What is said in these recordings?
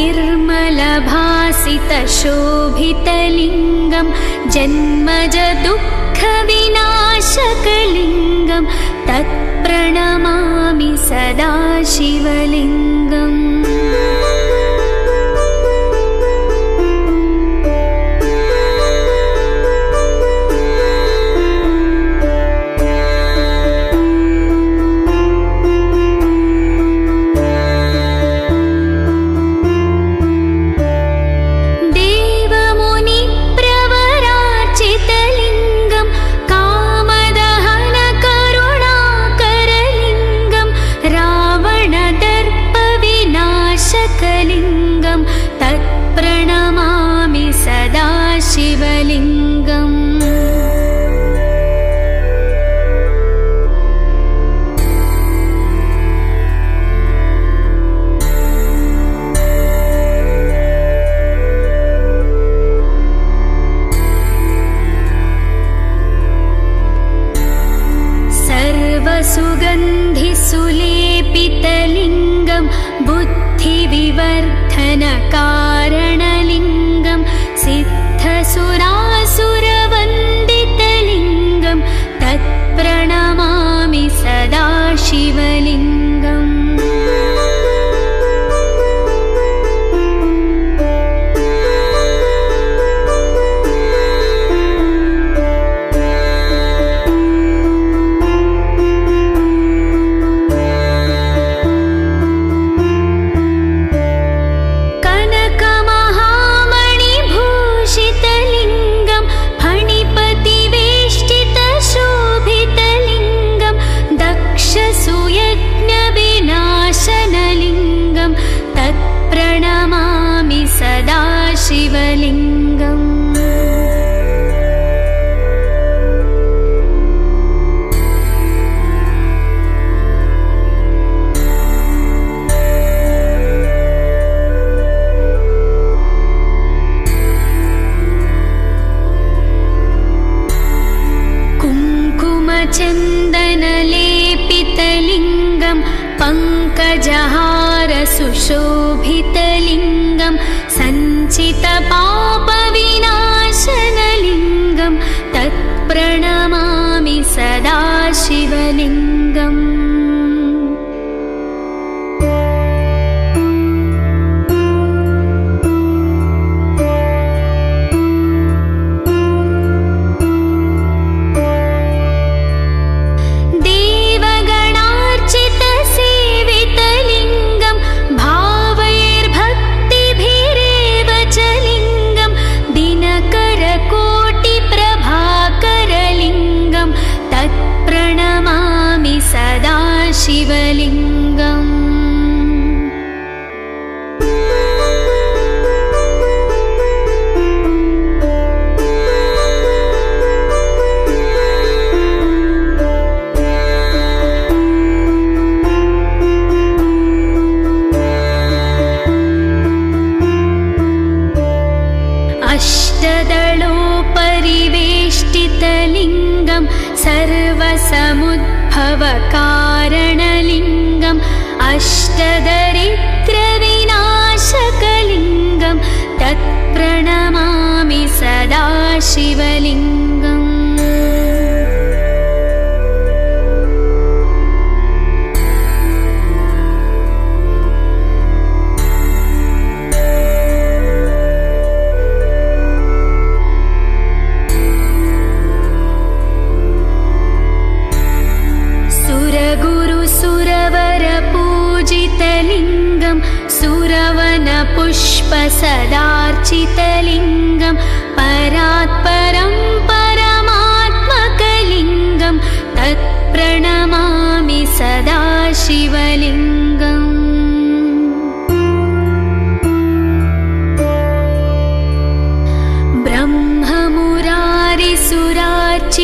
निर्मलभासितशोभितलिङ्गं जन्मजदुःखविनाशकलिङ्गं तत्प्रणमामि सदा शिवलिङ्गम्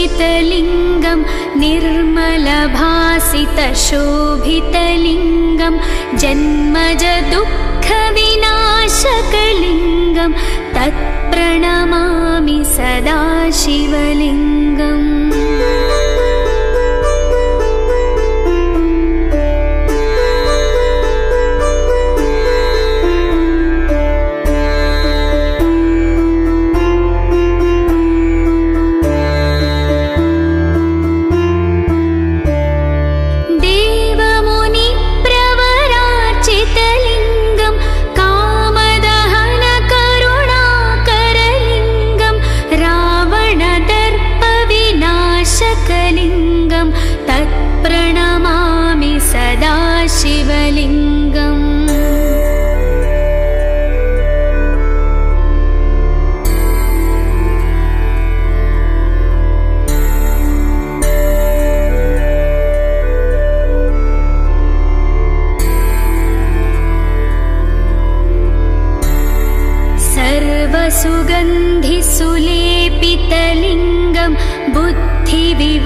शीतलिङ्गं निर्मलभासितशोभितलिङ्गं जन्मजदुःखविनाशकलिङ्गं तत्प्रणमामि सदाशिवलिङ्गम्।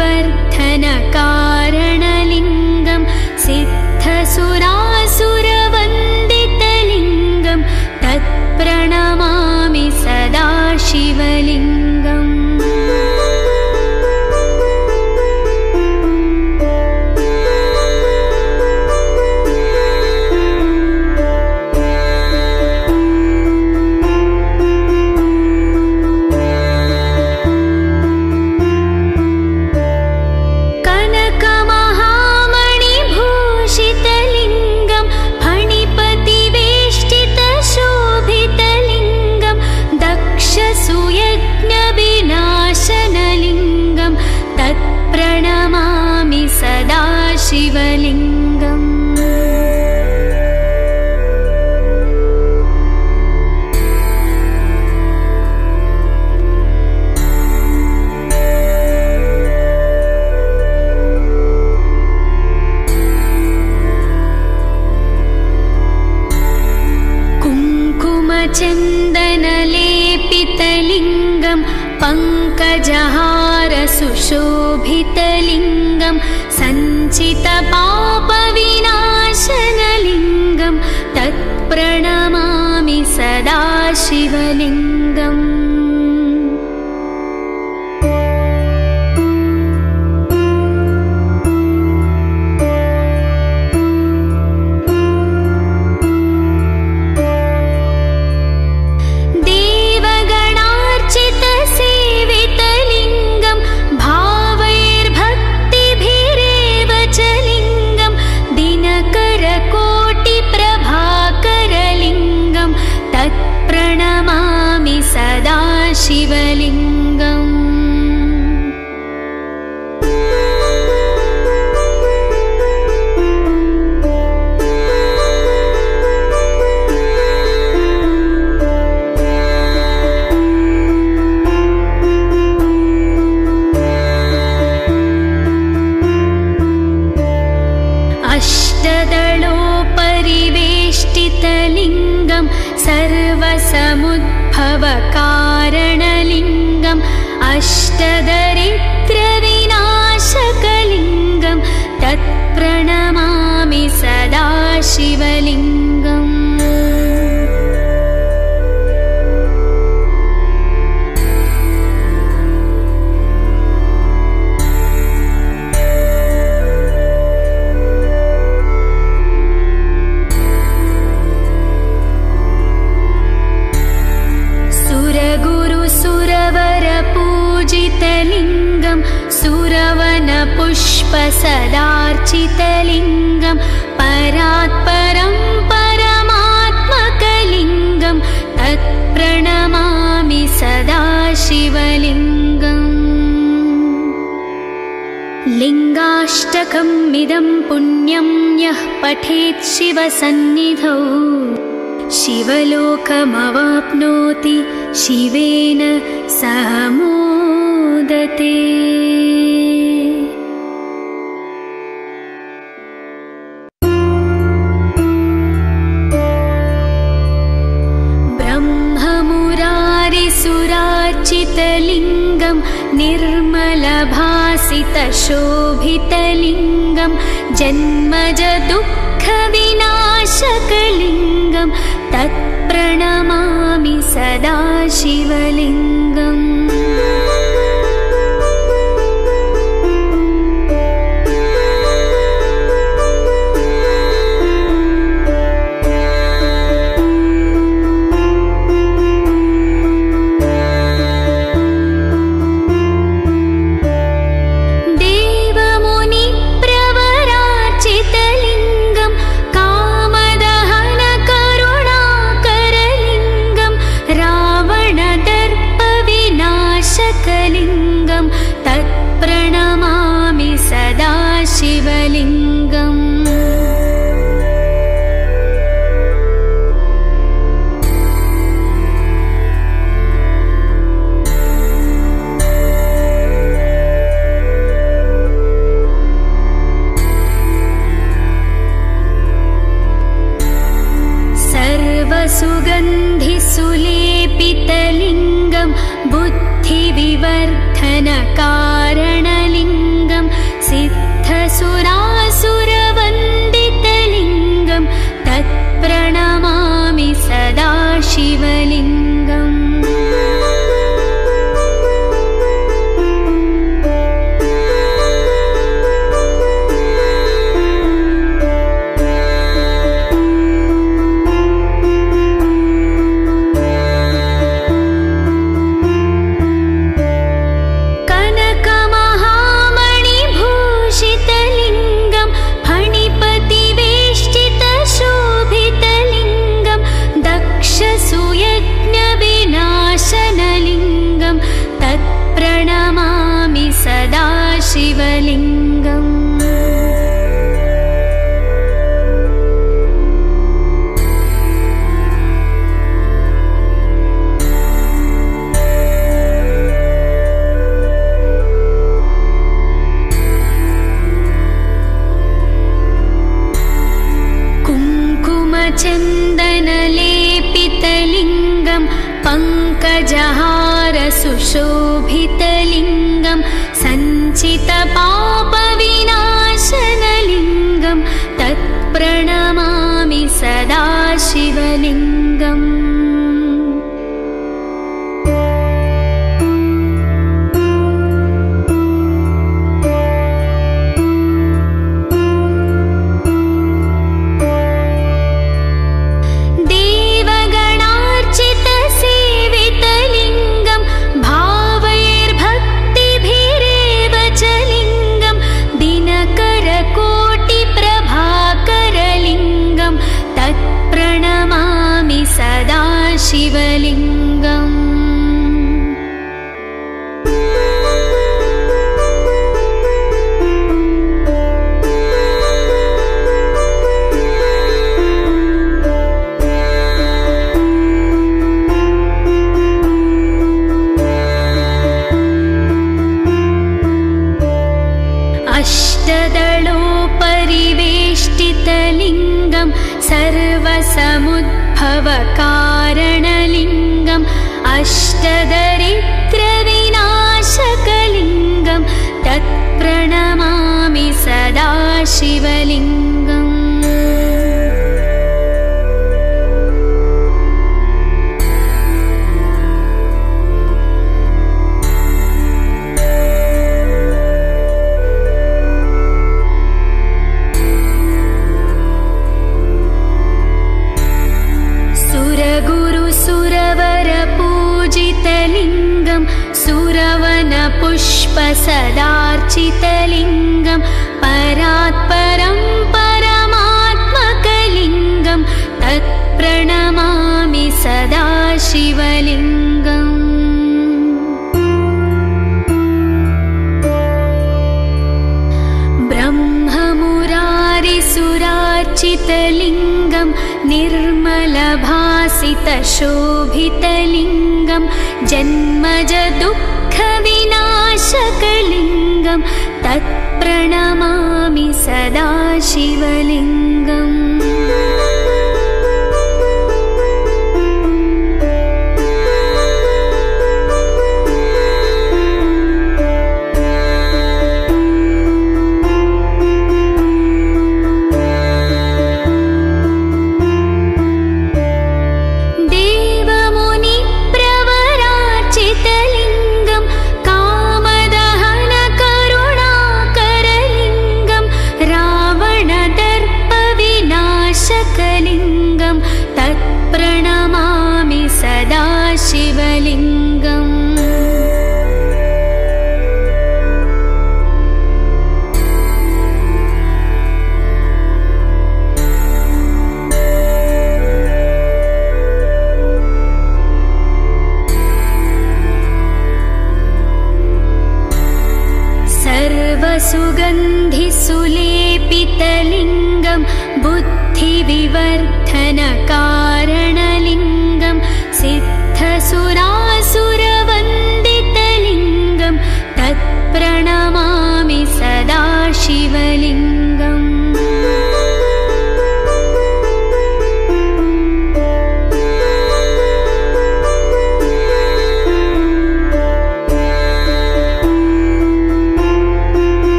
volver. ेत् शिवसन्निधौ। शिवलोकमवाप्नोति शिवेन स मोदते। ब्रह्ममुरारिसुराचितलिङ्गं निर्मलभासितशोभितलिङ्गं जन्मजदुःख दुःखविनाशकलिङ्गं तत्प्रणमामि सदा शिवलिङ्गम् शिवलिङ्गम्। कुङ्कुमचन्दनलेपितलिङ्गं पङ्कजहारसुषो सदार्चितलिङ्गं परात्परं परमात्मकलिङ्गं तत्प्रणमामि सदाशिवलिङ्गम्। ब्रह्ममुरारिसुरार्चितलिङ्गं निर्मलभासितशोभितलिङ्गं जन्मज दुःख शकलिङ्गं तत्प्रणमामि सदा शिवलिङ्गम्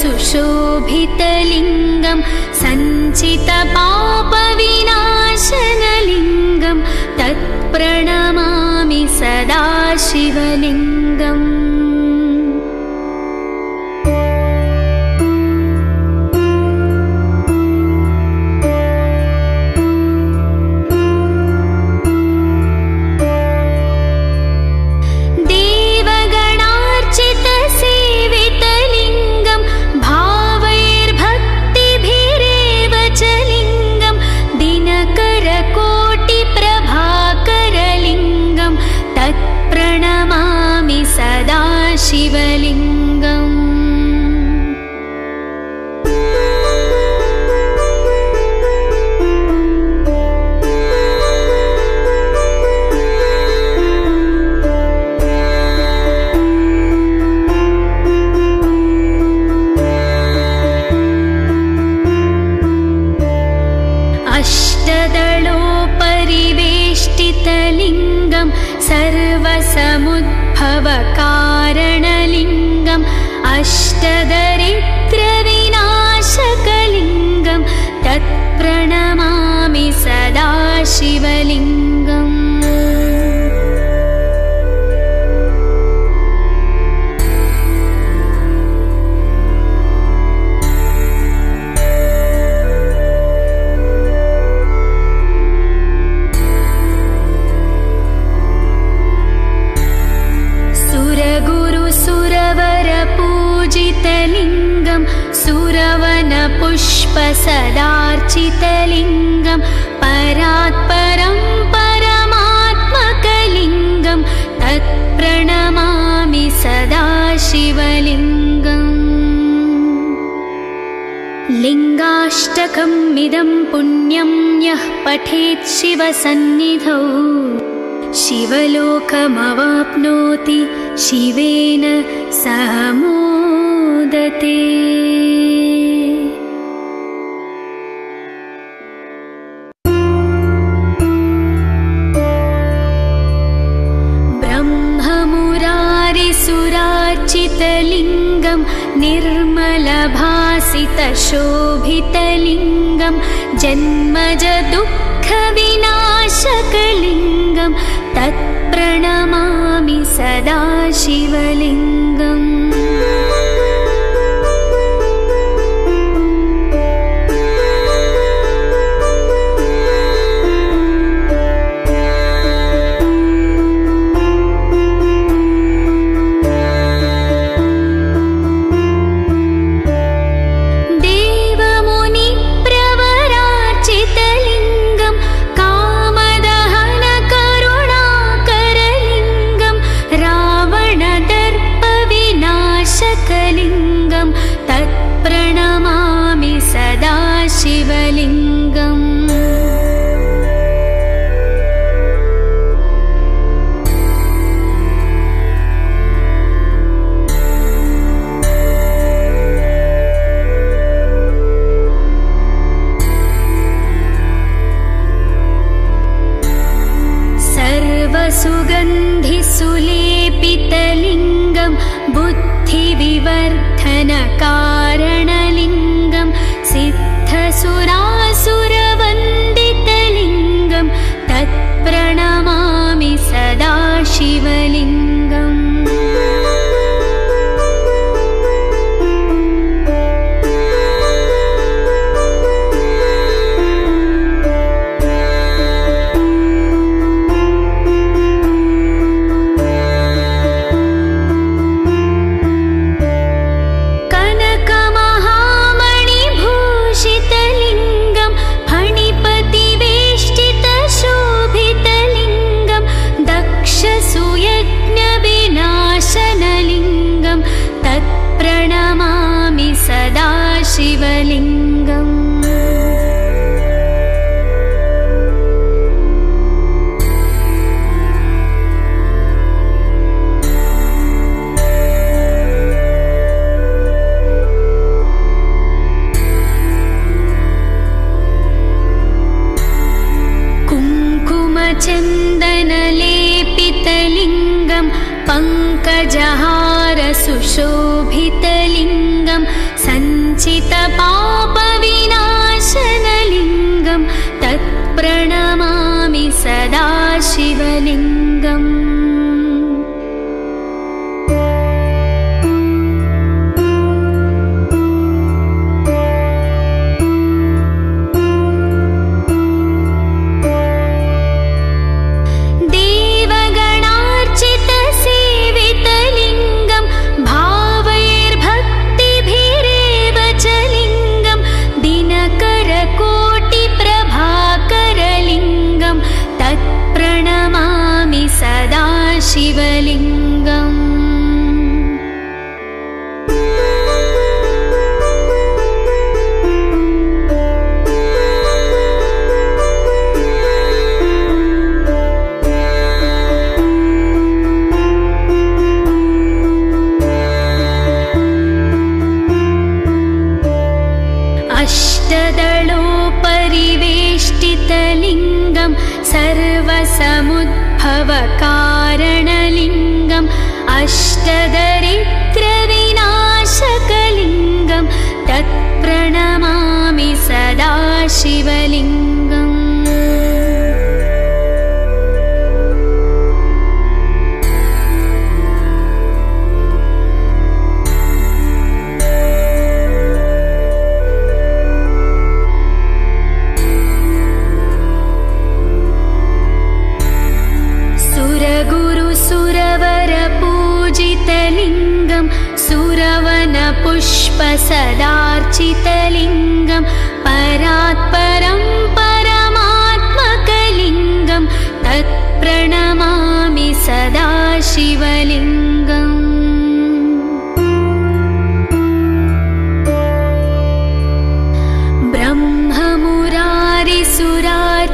सुशोभितलिङ्ग शिवलोकमवाप्नोति शिवेन सह मोदते। ब्रह्ममुरारिसुरार्चितलिङ्गं निर्मलभासितशोभितलिङ्गं जन्मजदुःखविनाशकलिङ्गम् तत्प्रणमामि सदा शिवलिङ्गम्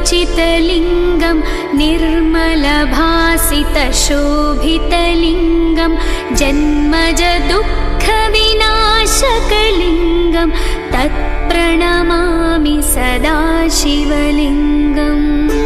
ब्रह्ममुरारिसुरार्चितलिङ्गं निर्मलभासितशोभितलिङ्गं जन्मजदुःखविनाशकलिङ्गं तत्प्रणमामि सदा शिवलिङ्गम्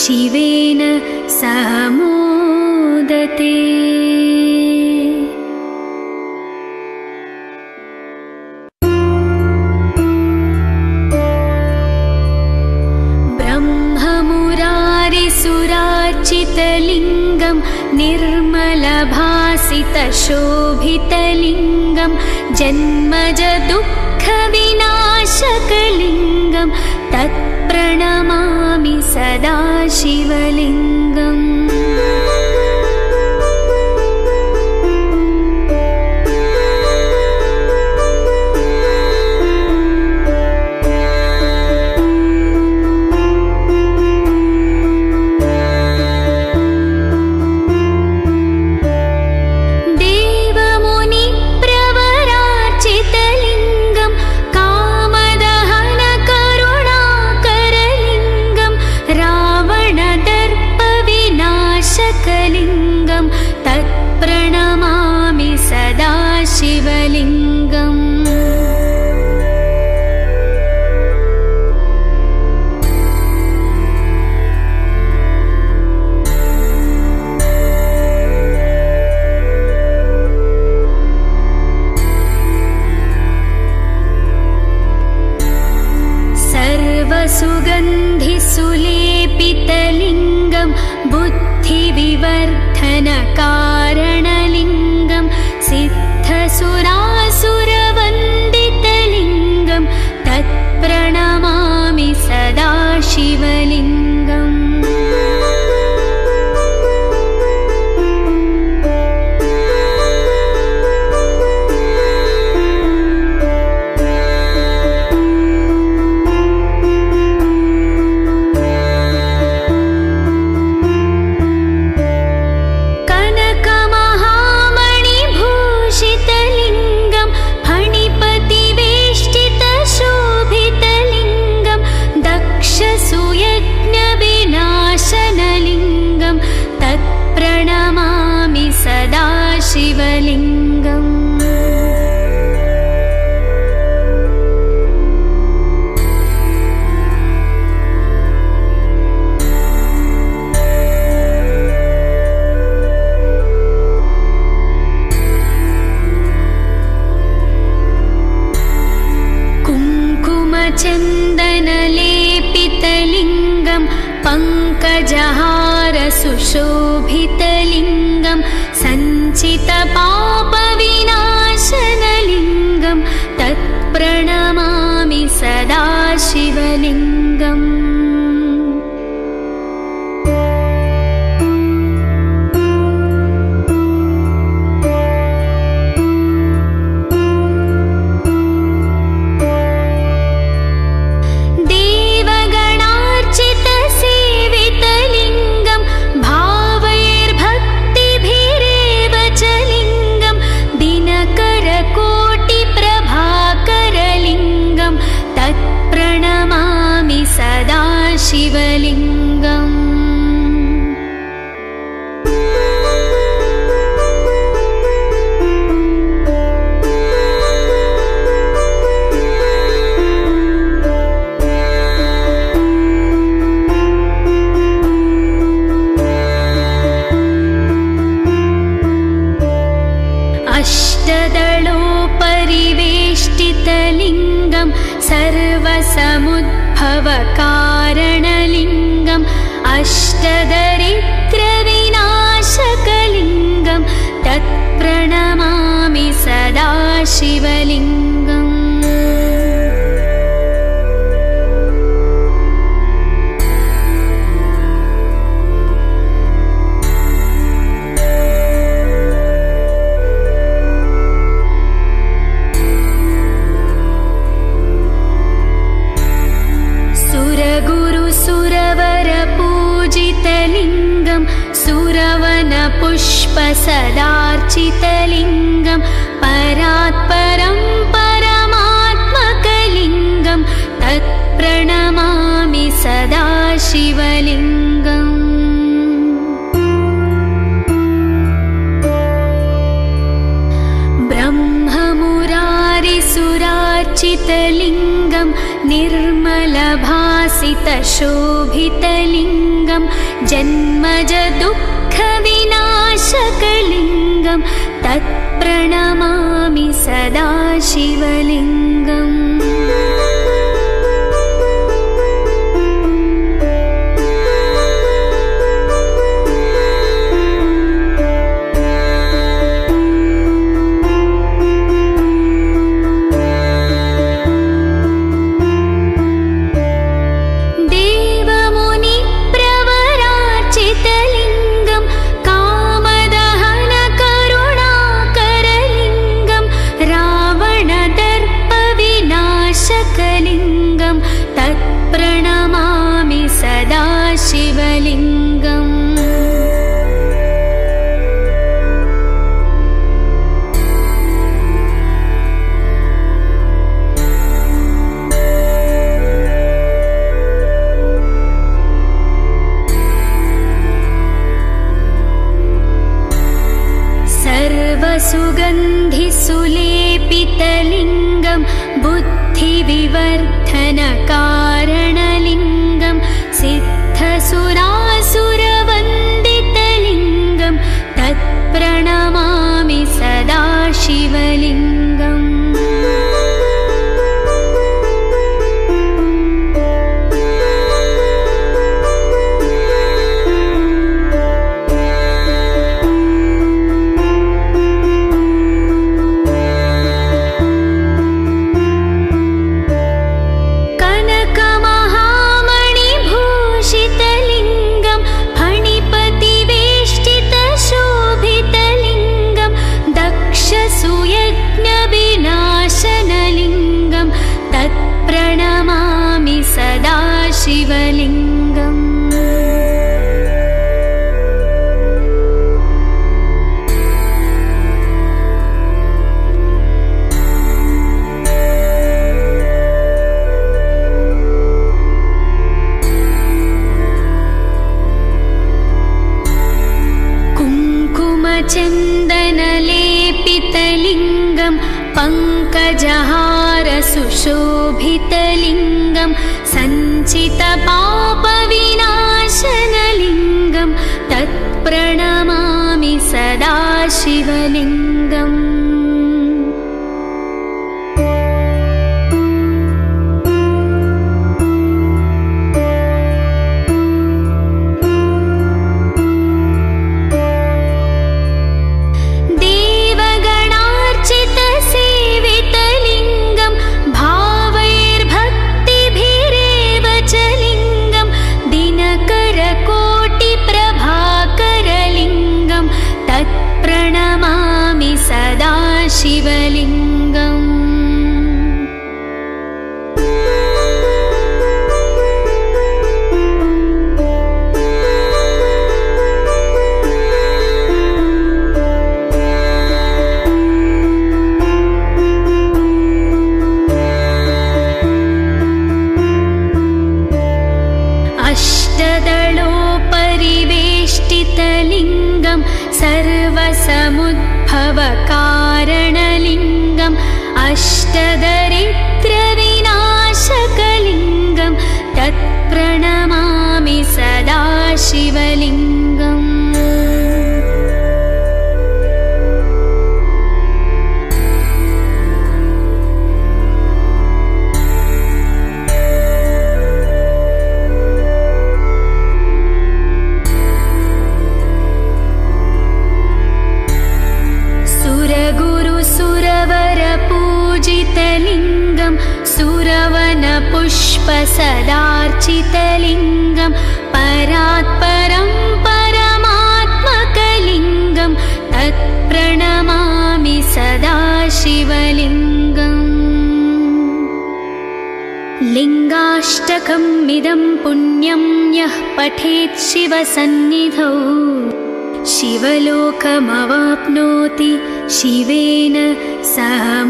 शिवेन स मोदते। ब्रह्ममुरारिसुराचितलिङ्गं निर्मलभासितशोभितलिङ्गं जन्मजदुःखविनाशकलिङ्गम् तत् प्रणमामि सदा शिवलिङ्गम् ब्रह्ममुरारिसुरार्चितलिङ्गं निर्मलभासितशोभितलिङ्गं जन्मजदुःखविनाशकलिङ्गं तत्प्रणमामि सदा शिवलिङ्गम्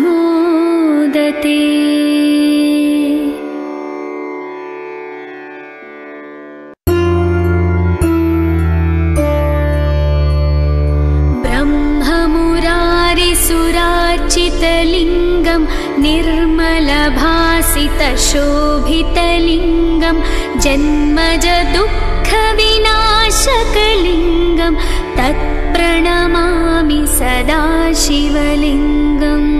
मोदते ब्रह्ममुरारिसुराचितलिङ्गं निर्मलभासितशोभितलिङ्गं जन्मज दुःखविनाशकलिङ्गं तत् प्रणमामि सदा शिवलिङ्गम्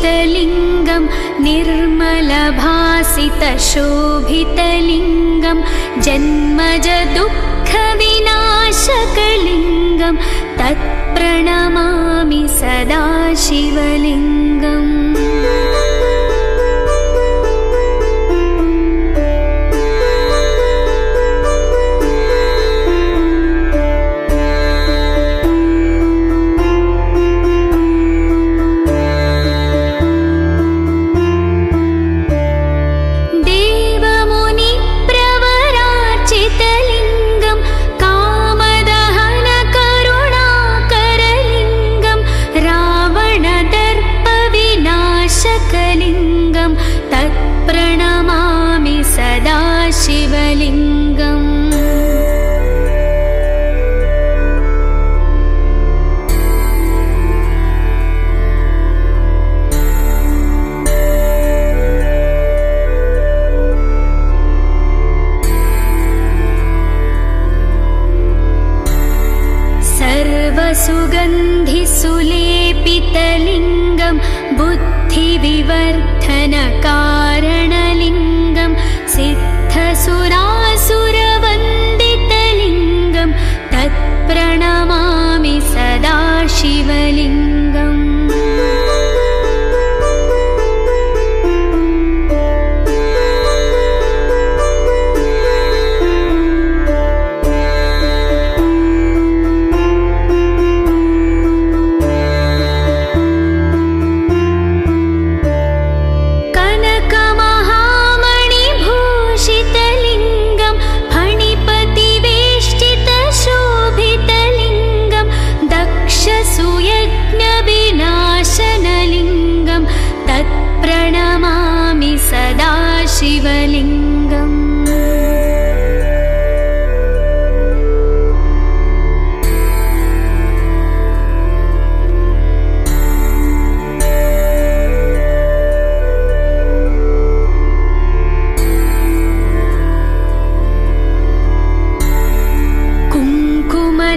ब्रह्ममुरारिसुरार्चितलिङ्गं निर्मलभासितशोभितलिङ्गं जन्मज दुःखविनाशकलिङ्गं तत्प्रणमामि सदा शिवलिङ्गम्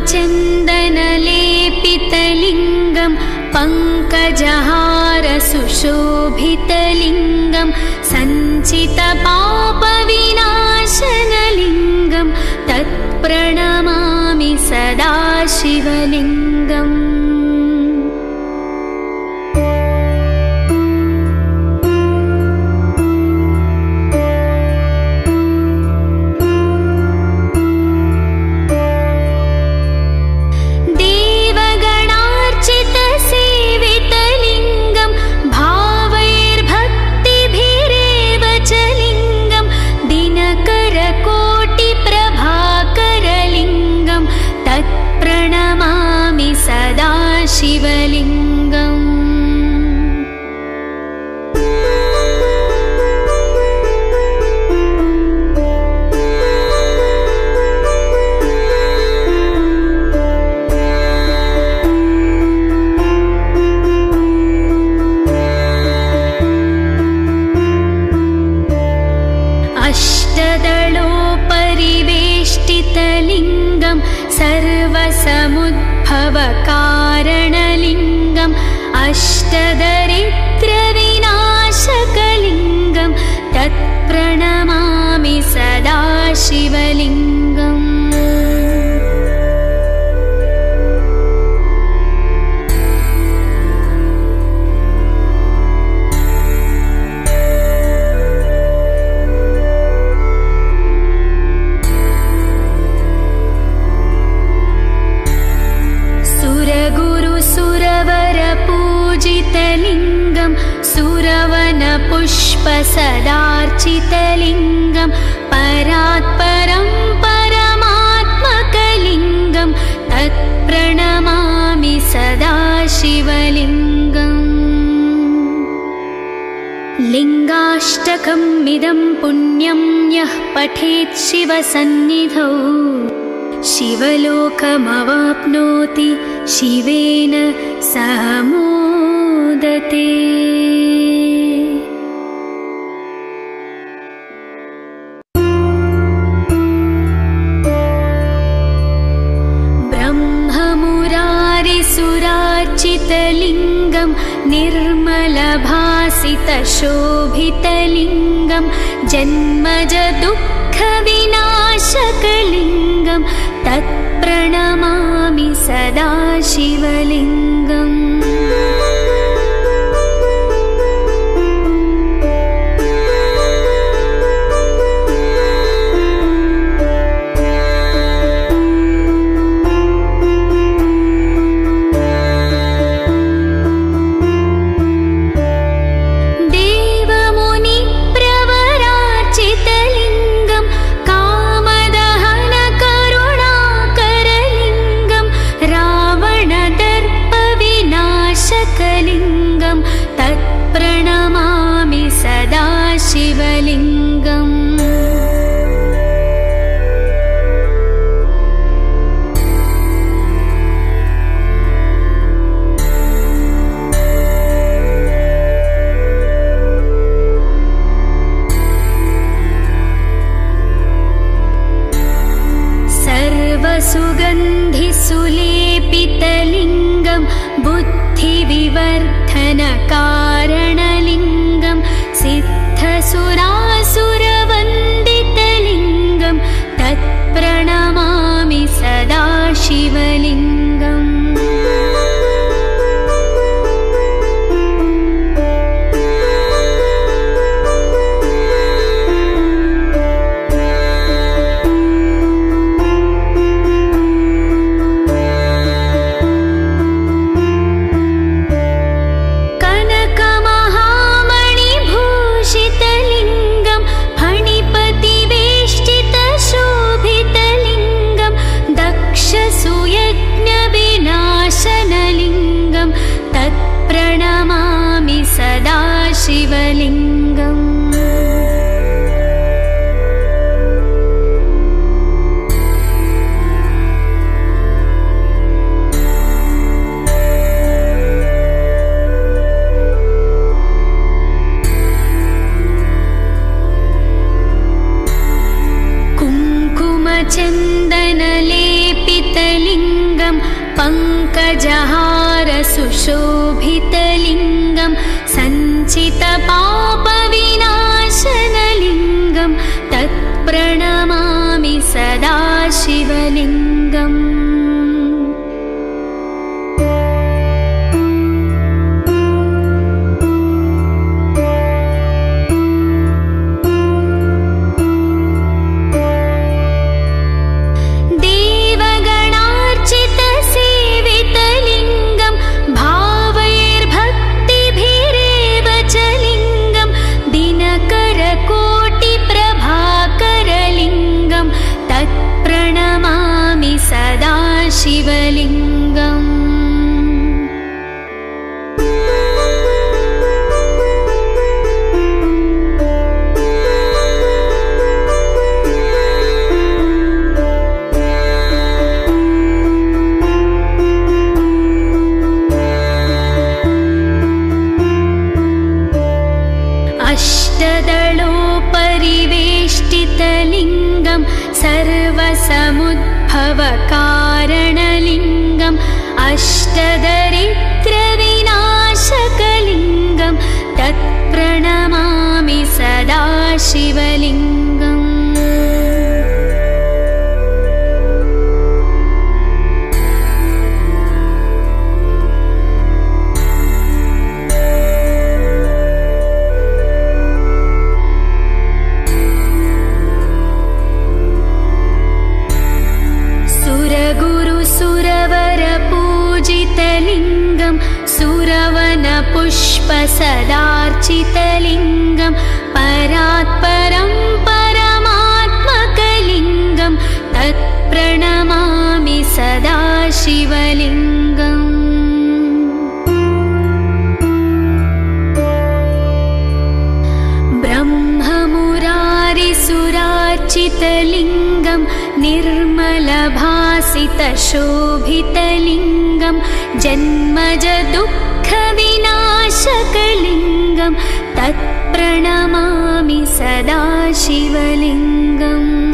कुङ्कुमचन्दनलेपितलिङ्गं पङ्कजहारसुशोभितलिङ्गं सञ्चितपापविनाशनलिङ्गं तत्प्रणमामि सदा शिवलिङ्गम् सुरवनपुष्पसदार्चितलिङ्गं परात्परं परमात्मकलिङ्गं तत्प्रणमामि सदा शिवलिङ्गम् लिङ्गाष्टकम् इदं पुण्यं यः पठेत् शिवसन्निधौ। शिवलोकमवाप्नोति शिवेन सह मोदते ब्रह्ममुरारिसुरार्चितलिङ्गं निर्मलभासितशोभितलिङ्गं जन्मज दुःखविनाशकलिङ्गं तत्प्रणमामि सदा शिवलिङ्गम् ब्रह्ममुरारिसुरार्चितलिङ्गं निर्मलभा प्रणमामि जन्मज दुःखविनाशकलिङ्गं तत्प्रणमामि सदा शिवलिङ्गम्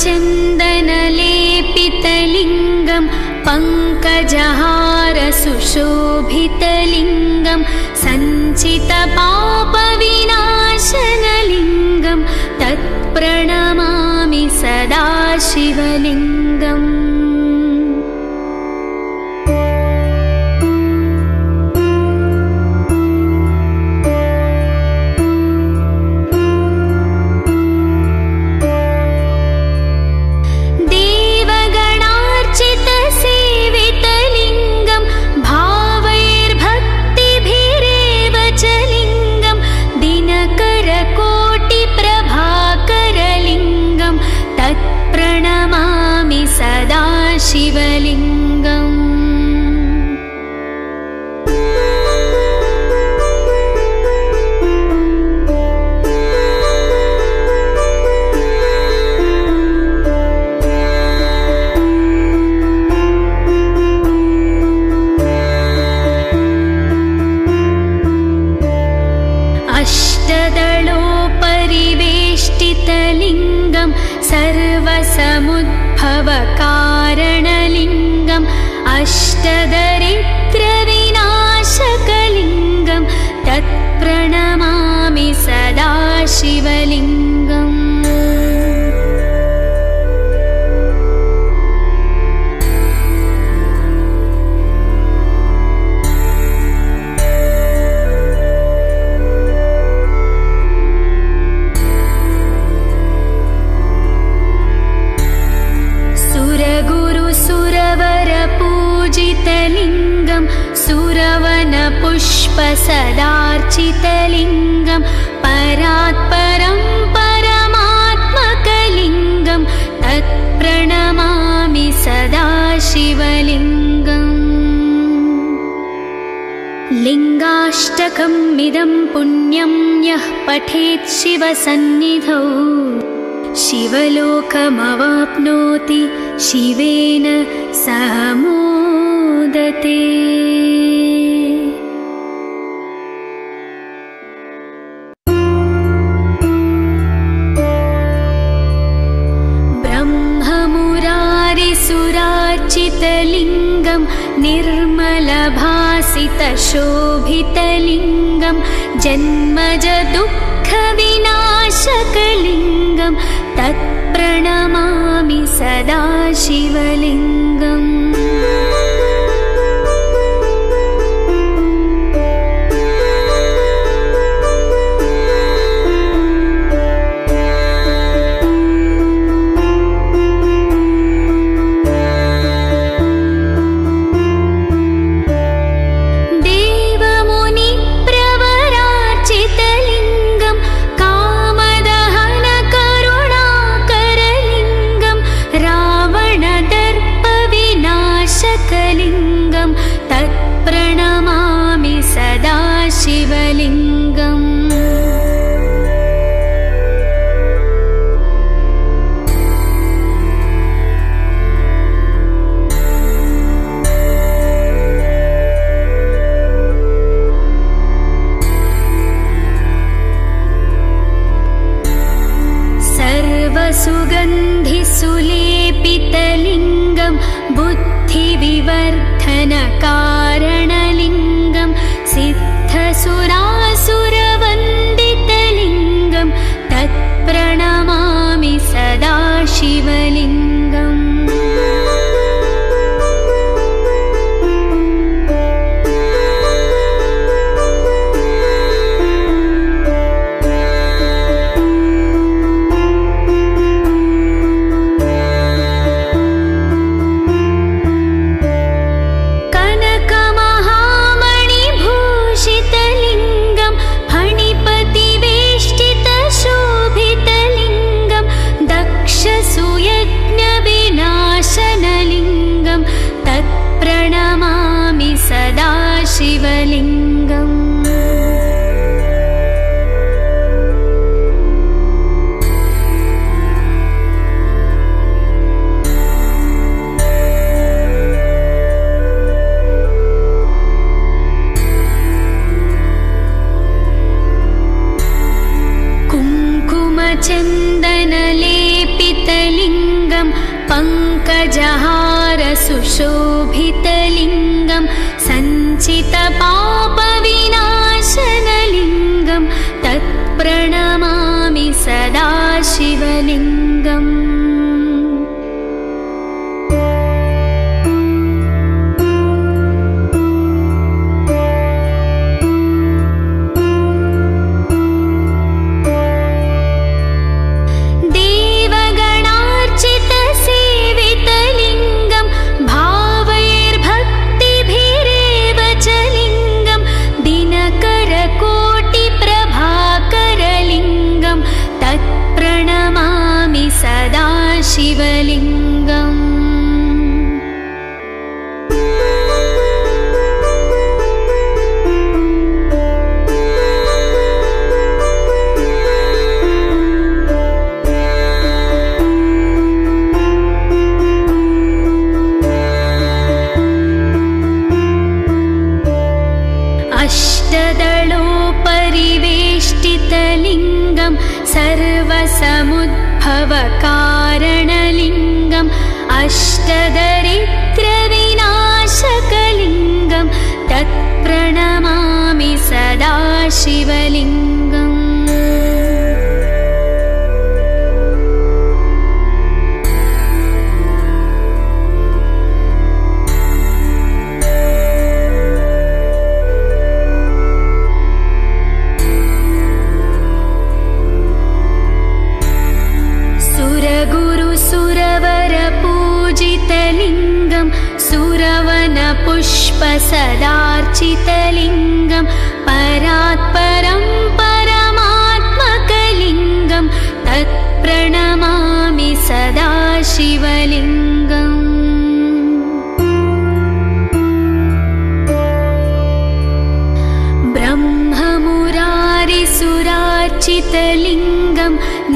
कुङ्कुमचन्दनलेपितलिङ्गं पङ्कजहारसुशोभितलिङ्गं सञ्चितपापविनाशनलिङ्गं तत्प्रणमामि सदा शिवलिङ्गम् सुरवनपुष्पसदार्चितलिङ्गं परात्परं परमात्मकलिङ्गं तत्प्रणमामि सदा शिवलिङ्गम् लिङ्गाष्टकमिदं पुण्यं यः पठेत् शिवसन्निधौ। शिवलोकमवाप्नोति शिवेन सह मोदते लिङ्गं निर्मलभासितशोभितलिङ्गं जन्मजदुःखविनाशकलिङ्गं तत्प्रणमामि सदा शिवलिङ्गम्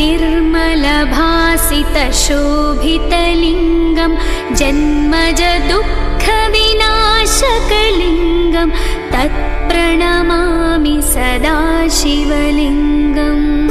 निर्मलभासितशोभितलिङ्गं जन्मजदुःखविनाशकलिङ्गं तत्प्रणमामि सदा शिवलिङ्गम्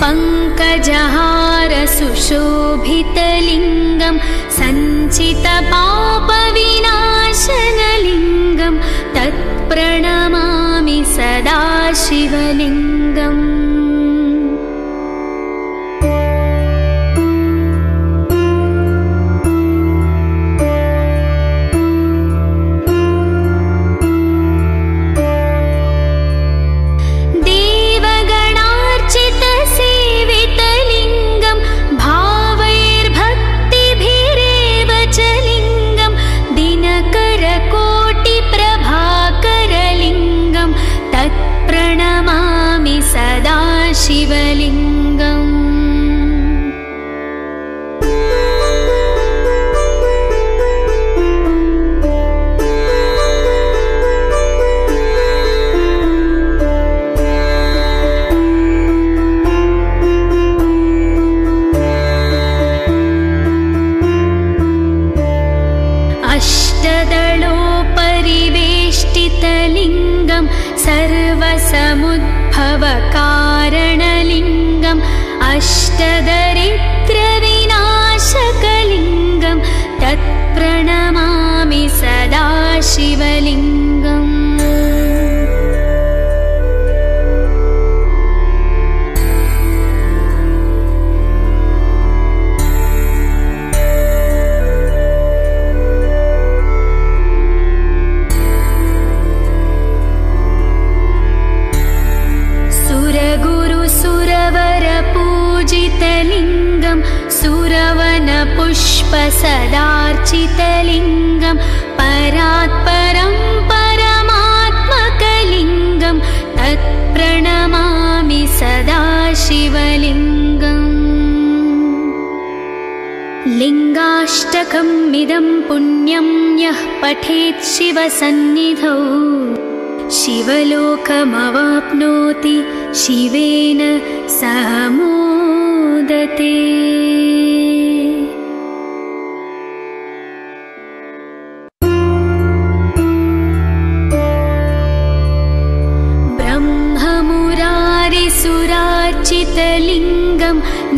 पङ्कजहारसुशोभितलिङ्गं सञ्चितपापविनाशनलिङ्गं तत्प्रणमामि सदा शिवलिङ्गम् सुरवनपुष्पसदार्चितलिङ्गं परात्परं परमात्मकलिङ्गं तत्प्रणमामि सदा शिवलिङ्गम् लिङ्गाष्टकम् इदं पुण्यं यः पठेत् शिवसन्निधौ। शिवलोकमवाप्नोति शिवेन सह मोदते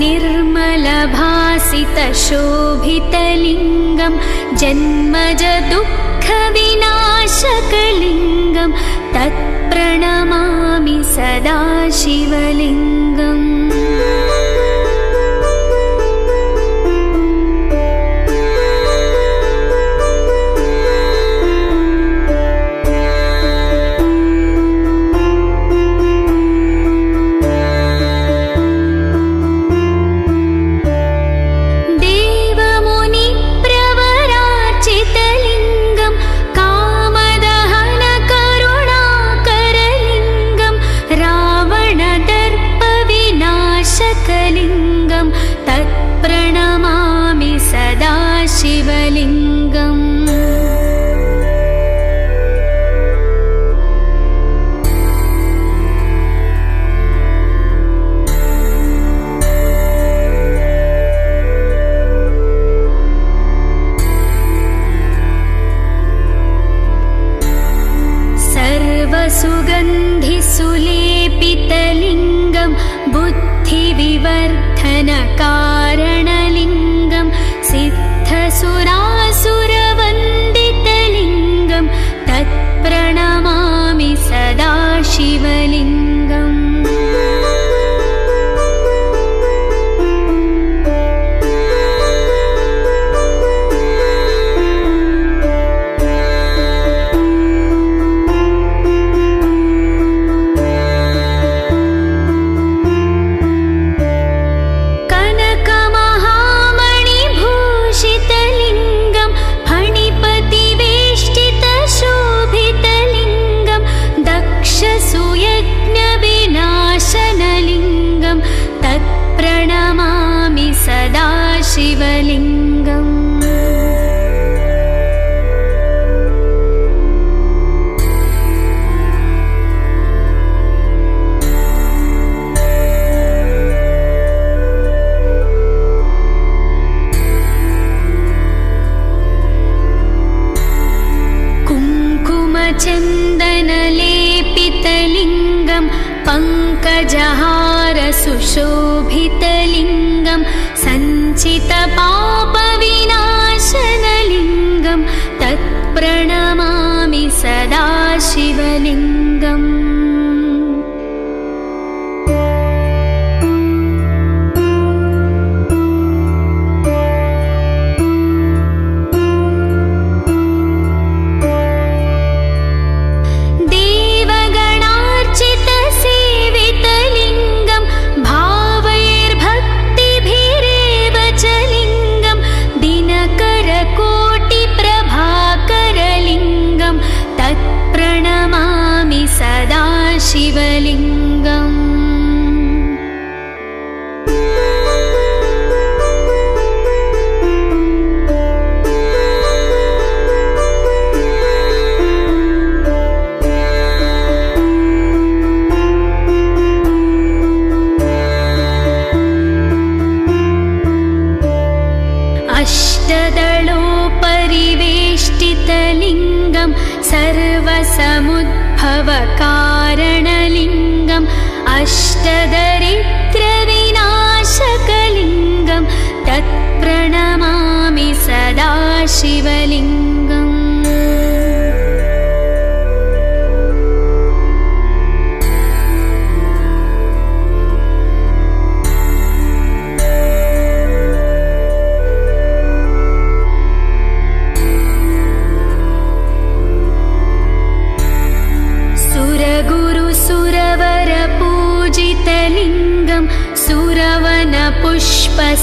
निर्मलभासितशोभितलिङ्गं जन्मजदुःखविनाशकलिङ्गं तत्प्रणमामि सदा शिवलिङ्गम् शोभितलिङ्गं सञ्चितपापविनाशनलिङ्गं तत्प्रणमामि सदाशिवलिङ्गं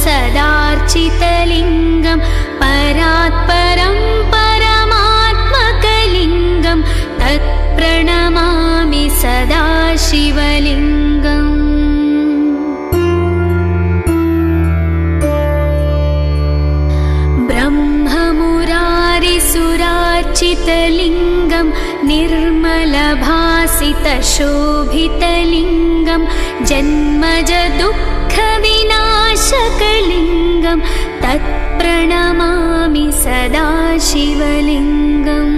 सदार्चितलिङ्गं परात्परं परमात्मकलिङ्गं तत्प्रणमामि सदाशिवलिङ्गम्। ब्रह्ममुरारिसुरार्चितलिङ्गं निर्मलभासितशोभितलिङ्गं जन्मजदुःख विनाशकलिङ्गं तत्प्रणमामि सदा शिवलिङ्गम्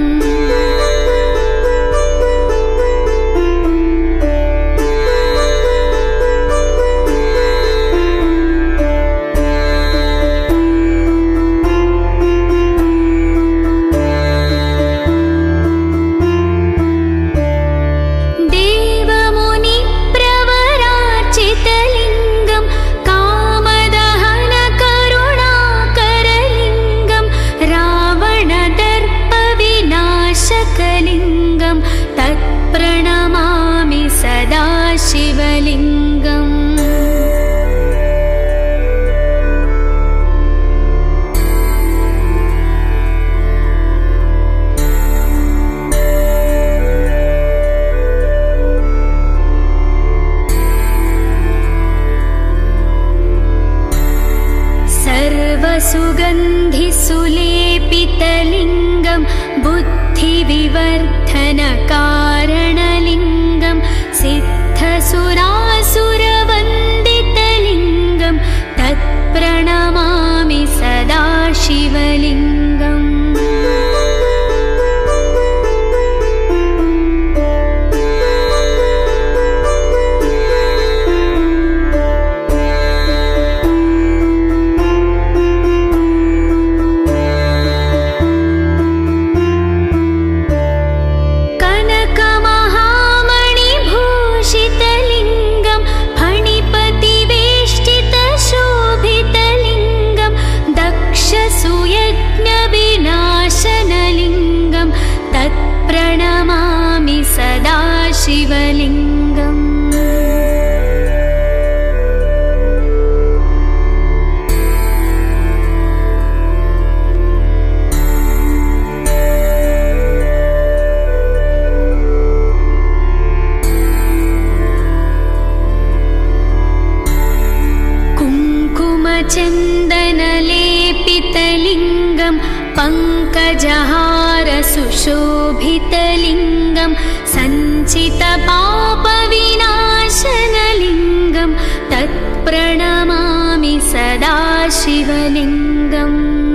पङ्कजहारसुशोभितलिङ्गं सञ्चितपापविनाशनलिङ्गं तत्प्रणमामि सदा शिवलिङ्गम्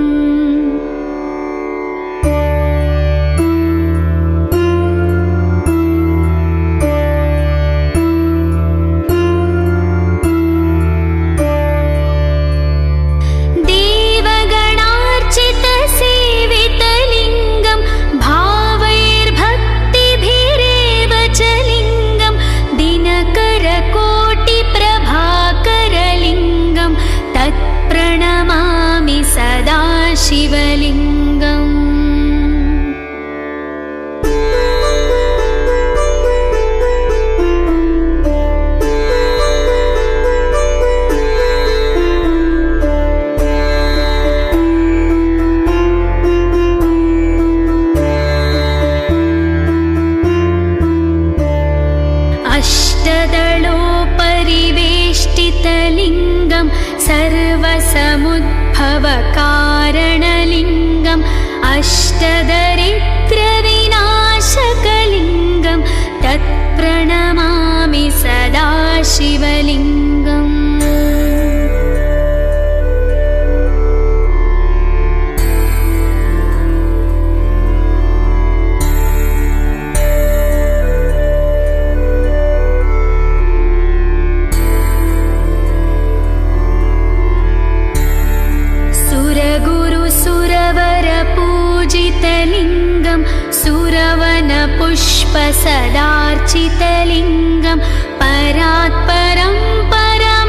सुरवनपुष्पसदार्चितलिङ्गं परात्परं परमात्मकलिङ्गं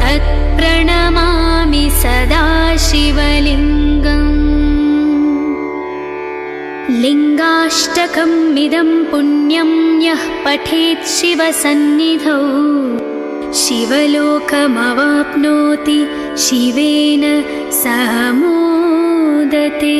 तत्प्रणमामि सदा शिवलिङ्गम् लिङ्गाष्टकमिदं पुण्यं यः पठेत् शिवसन्निधौ। शिवलोकमवाप्नोति शिवेन सह मोदते